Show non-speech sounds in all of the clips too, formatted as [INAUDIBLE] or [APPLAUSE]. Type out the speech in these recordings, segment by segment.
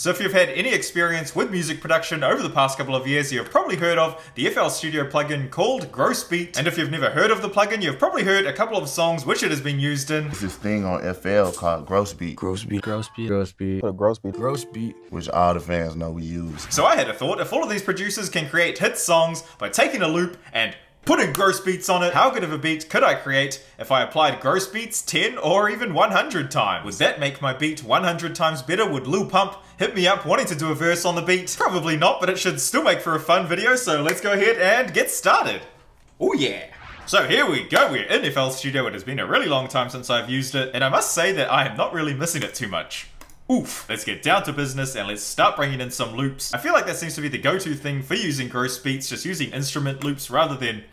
So if you've had any experience with music production over the past couple of years, you've probably heard of the FL Studio plugin called Grossbeat. And if you've never heard of the plugin, you've probably heard a couple of songs which it has been used in. There's this thing on FL called Grossbeat. Grossbeat. Grossbeat. Grossbeat. Put a Grossbeat. Grossbeat. Which all the fans know we use. So I had a thought, if all of these producers can create hit songs by taking a loop and putting gross beats on it, how good of a beat could I create if I applied gross beats 10 or even 100 times? Would that make my beat 100 times better? Would Lil Pump hit me up wanting to do a verse on the beat? Probably not, but it should still make for a fun video, so let's go ahead and get started. Oh yeah! So here we go, we're in FL Studio, it has been a really long time since I've used it, and I must say that I am not really missing it too much. Oof. Let's get down to business and let's start bringing in some loops. I feel like that seems to be the go-to thing for using gross beats, just using instrument loops rather than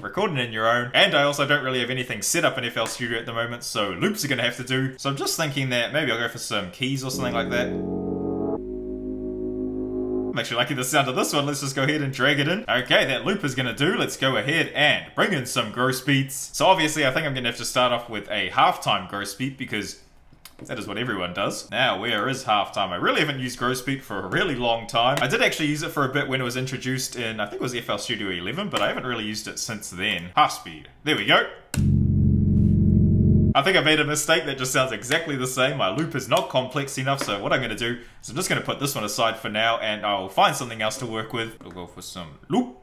recording in your own. And I also don't really have anything set up in FL Studio at the moment, so loops are gonna have to do. So I'm just thinking that maybe I'll go for some keys or something like that. I'm actually liking the sound of this one. Let's just go ahead and drag it in. Okay, that loop is gonna do. Let's go ahead and bring in some gross beats. So obviously I think I'm gonna have to start off with a halftime gross beat because that is what everyone does. Now, where is halftime? I really haven't used Grossbeat for a really long time. I did actually use it for a bit when it was introduced in, I think it was FL Studio 11, but I haven't really used it since then. Half speed. There we go. I think I made a mistake that just sounds exactly the same. My loop is not complex enough, so what I'm going to do is I'm just going to put this one aside for now, and I'll find something else to work with. We'll go for some loop,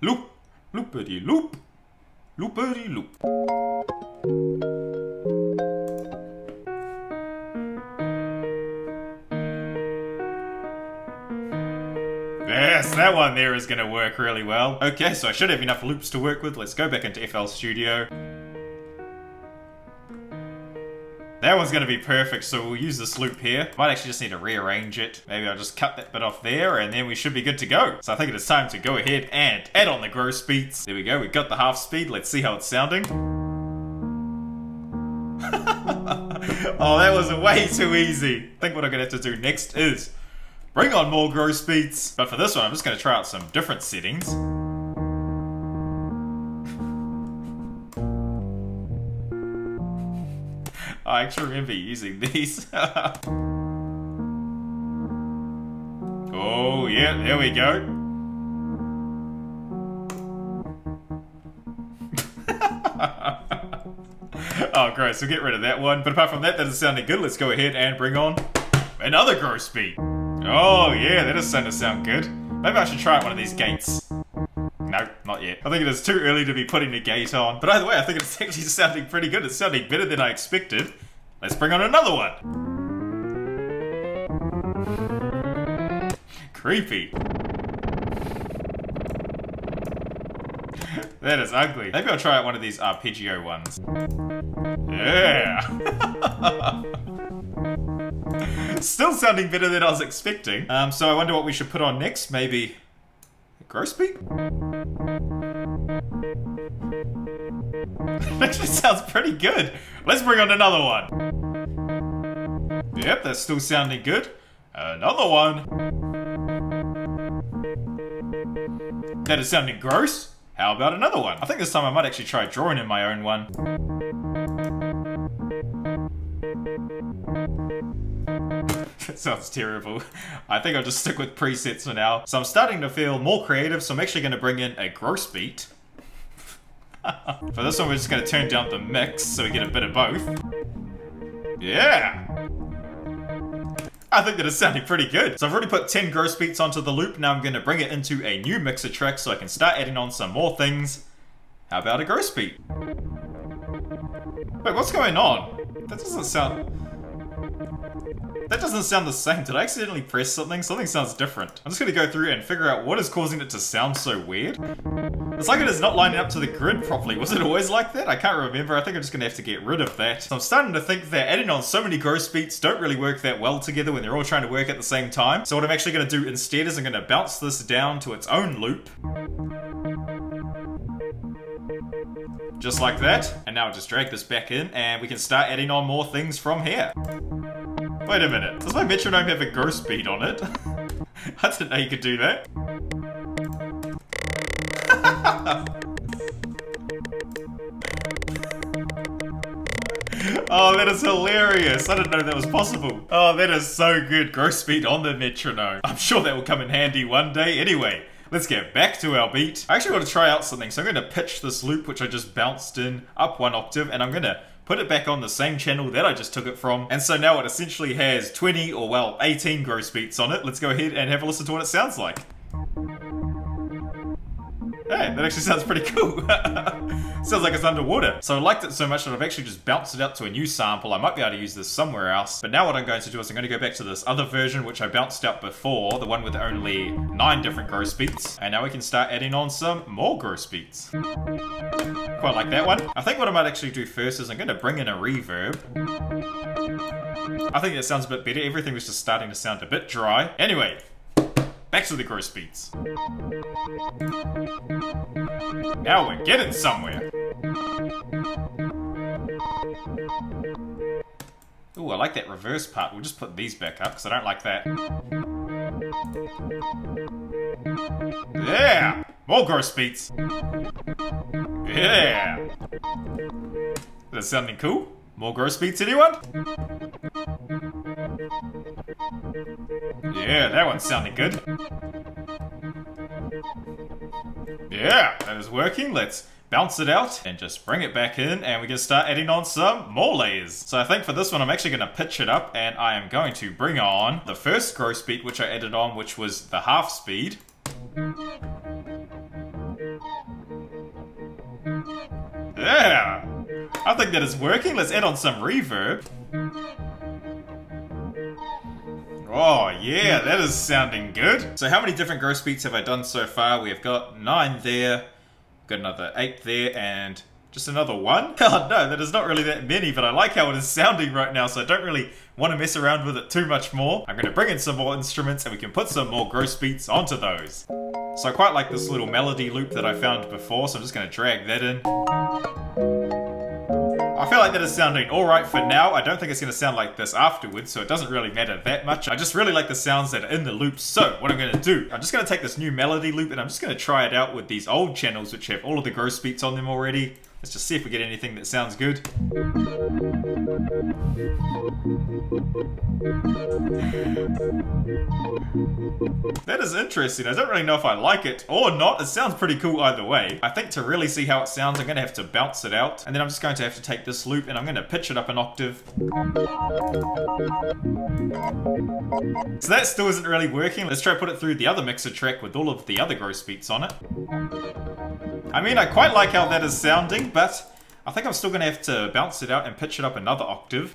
loop, loopity loop, loopity loop. Yes, that one there is going to work really well. Okay, so I should have enough loops to work with. Let's go back into FL Studio. That one's going to be perfect, so we'll use this loop here. Might actually just need to rearrange it. Maybe I'll just cut that bit off there, and then we should be good to go. So I think it is time to go ahead and add on the gross beats. There we go, We've got the half speed. Let's see how it's sounding. [LAUGHS] oh, that was way too easy. I think what I'm going to have to do next is Bring on more gross beats! But for this one, I'm just going to try out some different settings. [LAUGHS] I actually remember using these. [LAUGHS] oh, yeah, there we go. [LAUGHS] oh, gross, we'll get rid of that one. But apart from that, that is sounding good. Let's go ahead and bring on another gross beat. Oh, yeah, that is starting to sound good. Maybe I should try one of these gates. No, not yet. I think it is too early to be putting a gate on. But either way, I think it's [LAUGHS] actually sounding pretty good. It's sounding better than I expected. Let's bring on another one. [LAUGHS] Creepy. [LAUGHS] that is ugly. Maybe I'll try out one of these arpeggio ones. Yeah! Still sounding better than I was expecting. Um, so I wonder what we should put on next. Maybe a gross beat? [LAUGHS] Actually sounds pretty good. Let's bring on another one. Yep, that's still sounding good. Another one. That is sounding gross. How about another one? I think this time I might actually try drawing in my own one. [LAUGHS] sounds terrible. I think I'll just stick with presets for now. So I'm starting to feel more creative, so I'm actually going to bring in a gross beat. [LAUGHS] for this one, we're just going to turn down the mix so we get a bit of both. Yeah! I think that is sounding pretty good. So I've already put 10 gross beats onto the loop. Now I'm going to bring it into a new mixer track so I can start adding on some more things. How about a gross beat? Wait, what's going on? That doesn't sound... That doesn't sound the same. Did I accidentally press something? Something sounds different. I'm just gonna go through and figure out what is causing it to sound so weird. It's like it is not lining up to the grid properly. Was it always like that? I can't remember. I think I'm just gonna have to get rid of that. So I'm starting to think that adding on so many gross beats don't really work that well together when they're all trying to work at the same time. So what I'm actually gonna do instead is I'm gonna bounce this down to its own loop. Just like that. And now I'll just drag this back in and we can start adding on more things from here. Wait a minute, does my metronome have a gross beat on it? [LAUGHS] I didn't know you could do that. [LAUGHS] Oh, that is hilarious. I didn't know that was possible. Oh, that is so good. Gross beat on the metronome. I'm sure that will come in handy one day. Anyway, Let's get back to our beat. I actually want to try out something, so I'm going to pitch this loop, which I just bounced in, up one octave, and I'm going to put it back on the same channel that I just took it from. And so now it essentially has 20, or well, 18 gross beats on it. Let's go ahead and have a listen to what it sounds like. Hey, that actually sounds pretty cool. [LAUGHS] sounds like it's underwater. So I liked it so much that I've actually just bounced it out to a new sample. I might be able to use this somewhere else. But now what I'm going to do is I'm going to go back to this other version, which I bounced out before, the one with only nine different gross beats. And now we can start adding on some more gross beats. Quite like that one. I think what I might actually do first is I'm going to bring in a reverb. I think that sounds a bit better. Everything was just starting to sound a bit dry. Anyway, Back to the gross beats. Now we're getting somewhere. Ooh, I like that reverse part. We'll just put these back up, because I don't like that. Yeah! More gross beats! Yeah! Is that sounding cool? More gross beats, anyone? Yeah, that one sounded good. Yeah, that is working. Let's bounce it out and just bring it back in and we can start adding on some more layers. So I think for this one I'm actually going to pitch it up and I am going to bring on the first gross beat which I added on which was the half speed. Yeah! I think that is working. Let's add on some reverb. Oh, yeah, that is sounding good. So how many different gross beats have I done so far? We have got nine there, got another eight there, and just another one? [LAUGHS] Oh no, that is not really that many, but I like how it is sounding right now, so I don't really want to mess around with it too much more. I'm going to bring in some more instruments and we can put some more gross beats onto those. So I quite like this little melody loop that I found before, so I'm just going to drag that in. I feel like that is sounding alright for now. I don't think it's going to sound like this afterwards, so it doesn't really matter that much. I just really like the sounds that are in the loop. So what I'm going to do, I'm just going to take this new melody loop and I'm just going to try it out with these old channels which have all of the gross beats on them already. Let's just see if we get anything that sounds good. That is interesting. I don't really know if I like it or not. It sounds pretty cool either way. I think to really see how it sounds, I'm going to have to bounce it out. And then I'm just going to have to take this loop and I'm going to pitch it up an octave. So that still isn't really working. Let's try to put it through the other mixer track with all of the other gross beats on it. I mean, I quite like how that is sounding, but I think I'm still going to have to bounce it out and pitch it up another octave.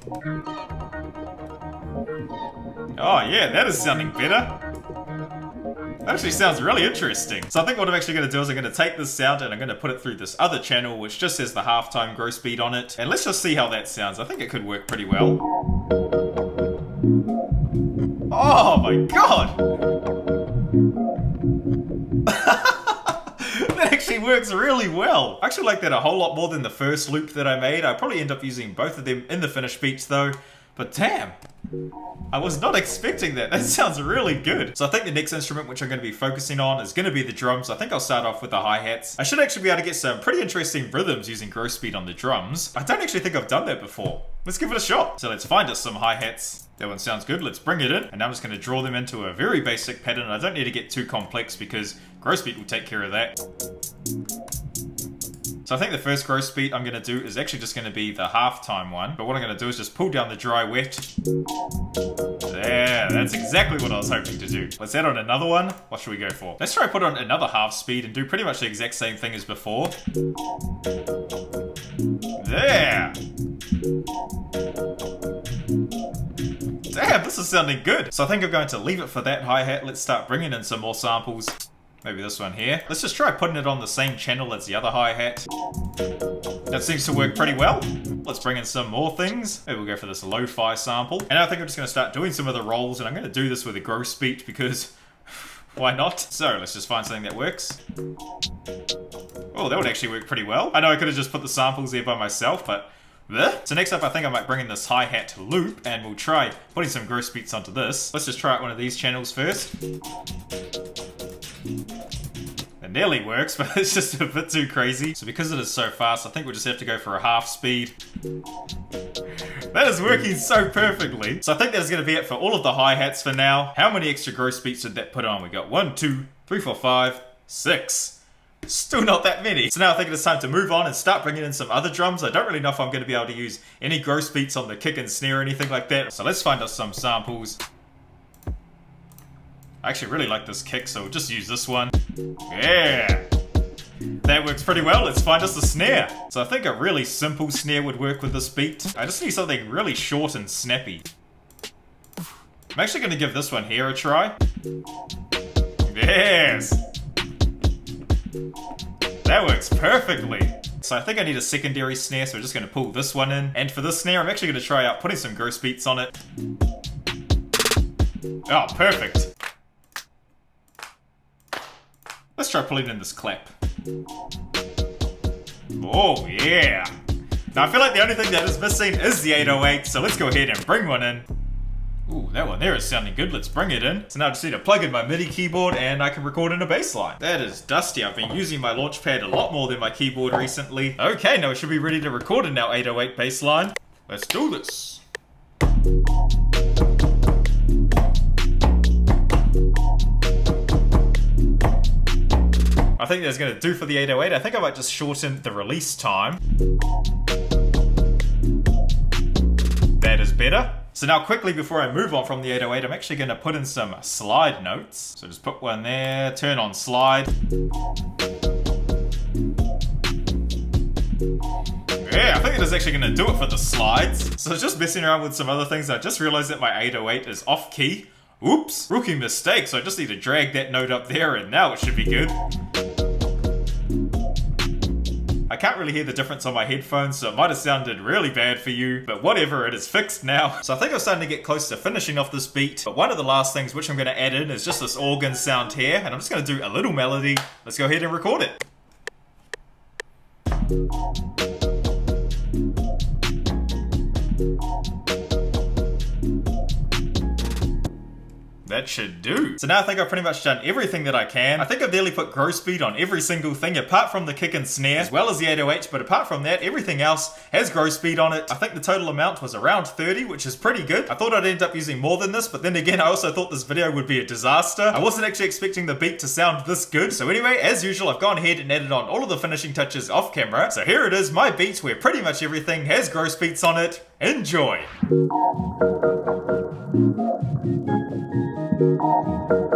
Oh yeah, that is sounding better. That actually sounds really interesting. So I think what I'm actually going to do is I'm going to take this sound and I'm going to put it through this other channel which just has the halftime gross beat on it. And let's just see how that sounds. I think it could work pretty well. Oh my god! Works really well. I actually like that a whole lot more than the first loop that I made. I probably end up using both of them in the finished beats though. But damn, I was not expecting that. [LAUGHS] That sounds really good. So I think the next instrument which I'm going to be focusing on is going to be the drums. I think I'll start off with the hi-hats. I should actually be able to get some pretty interesting rhythms using gross beat on the drums. I don't actually think I've done that before. Let's give it a shot. So let's find us some hi-hats. That one sounds good. Let's bring it in. And I'm just going to draw them into a very basic pattern. I don't need to get too complex because gross beat will take care of that. So I think the first gross beat I'm going to do is actually just going to be the halftime one. But what I'm going to do is just pull down the dry wet. There, that's exactly what I was hoping to do. Let's add on another one. What should we go for? Let's try put on another half speed and do pretty much the exact same thing as before. There! Damn, this is sounding good. So I think I'm going to leave it for that hi-hat. Let's start bringing in some more samples. Maybe this one here. Let's just try putting it on the same channel as the other hi-hat. That seems to work pretty well. Let's bring in some more things. Maybe we'll go for this lo-fi sample. And I think I'm just going to start doing some of the rolls, and I'm going to do this with a gross beat because [LAUGHS] why not? So let's just find something that works. Oh, that would actually work pretty well. I know I could have just put the samples there by myself, but so next up, I think I might bring in this hi-hat loop, and we'll try putting some gross beats onto this. Let's just try out one of these channels first. It nearly works, [LAUGHS] but it's just a bit too crazy. So because it is so fast, I think we'll just have to go for a half speed. That is working so perfectly. So I think that's going to be it for all of the hi-hats for now. How many extra gross beats did that put on? We got one, two, three, four, five, six. Still not that many. So now I think it's time to move on and start bringing in some other drums. I don't really know if I'm going to be able to use any gross beats on the kick and snare or anything like that. So let's find us some samples. I actually really like this kick, so we'll just use this one. Yeah! That works pretty well, let's find us a snare. So I think a really simple snare would work with this beat. I just need something really short and snappy. I'm actually going to give this one here a try. Yes! That works perfectly. So I think I need a secondary snare, so we're just going to pull this one in. And for this snare, I'm actually going to try out putting some gross beats on it. Oh, perfect. Let's try pulling in this clap. Oh, yeah. Now, I feel like the only thing that is missing is the 808, so let's go ahead and bring one in. Ooh, that one there is sounding good. Let's bring it in. So now I just need to plug in my MIDI keyboard and I can record in a bass line. That is dusty. I've been using my launchpad a lot more than my keyboard recently. Okay, now we should be ready to record in our 808 bass line. Let's do this. I think that's to do for the 808. I think I might just shorten the release time. That is better. So now quickly before I move on from the 808, I'm actually going to put in some slide notes. So just put one there, turn on slide. Yeah, I think it is actually going to do it for the slides. So just messing around with some other things, I just realized that my 808 is off key. Oops, rookie mistake, so I just need to drag that note up there and now it should be good. I can't really hear the difference on my headphones, so it might have sounded really bad for you, but whatever, it is fixed now. [LAUGHS] So I think I'm starting to get close to finishing off this beat, but one of the last things which I'm going to add in is just this organ sound here, and I'm just going to do a little melody. Let's go ahead and record it. That should do. So now I think I've pretty much done everything that I can. I think I've nearly put gross beat on every single thing apart from the kick and snare, as well as the 808, but apart from that, everything else has gross beat on it. I think the total amount was around 30, which is pretty good. I thought I'd end up using more than this, but then again, I also thought this video would be a disaster. I wasn't actually expecting the beat to sound this good. So anyway, as usual, I've gone ahead and added on all of the finishing touches off camera. So here it is, my beat where pretty much everything has gross beats on it. Enjoy! Thank you.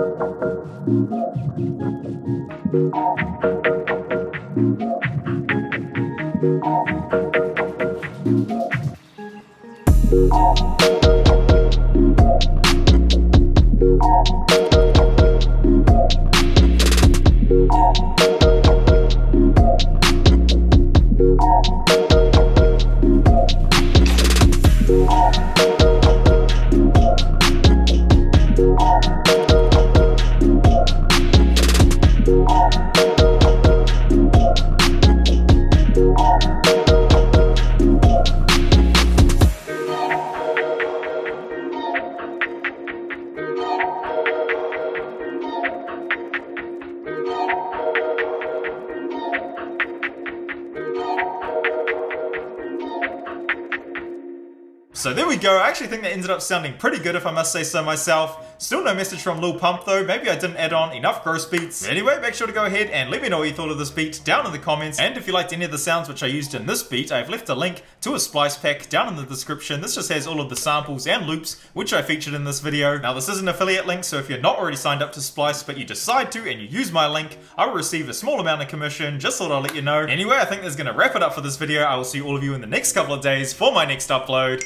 So there we go, I actually think that ended up sounding pretty good if I must say so myself. Still no message from Lil Pump though, maybe I didn't add on enough gross beats. Anyway, make sure to go ahead and let me know what you thought of this beat down in the comments. And if you liked any of the sounds which I used in this beat, I've left a link to a splice pack down in the description. This just has all of the samples and loops which I featured in this video. Now this is an affiliate link, so if you're not already signed up to Splice but you decide to and you use my link, I will receive a small amount of commission, just thought I'll let you know. Anyway, I think that's gonna wrap it up for this video. I will see all of you in the next couple of days for my next upload.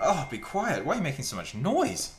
Oh, be quiet. Why are you making so much noise?